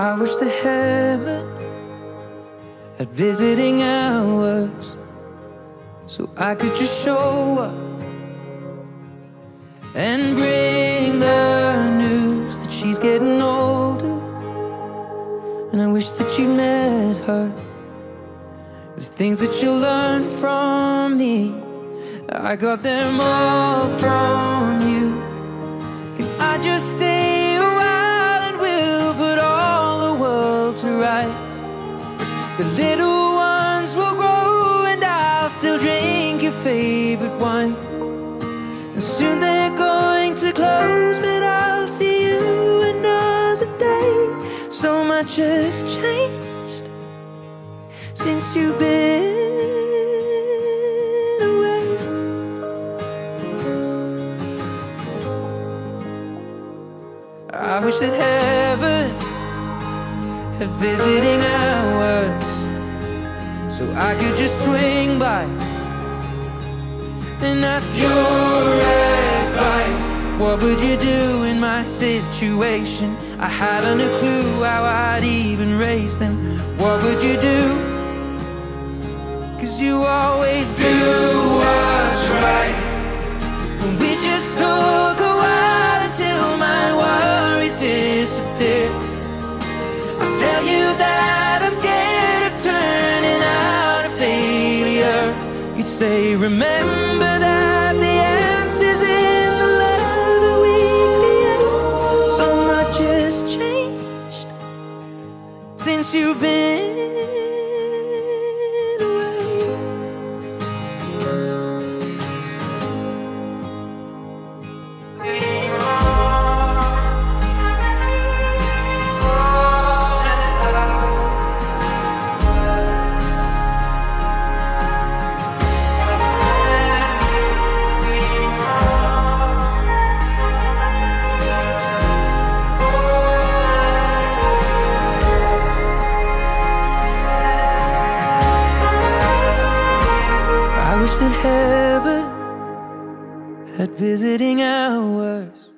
I wish that heaven had visiting hours so I could just show up and bring the news that she's getting older. And I wish that you met her. The things that you learned from me, I got them all from you. Can I just stay The little ones will grow and I'll still drink your favorite wine. And soon they're going to close, but I'll see you another day. So much has changed since you've been away. I wish that heaven had visiting hours so I could just swing by and ask your advice. What would you do in my situation? I haven't a clue how I'd even raise them. What would you do? Cause you always do what's right. And we just You'd say, remember that the answer's in the love that we create. So much has changed since you've been had visiting hours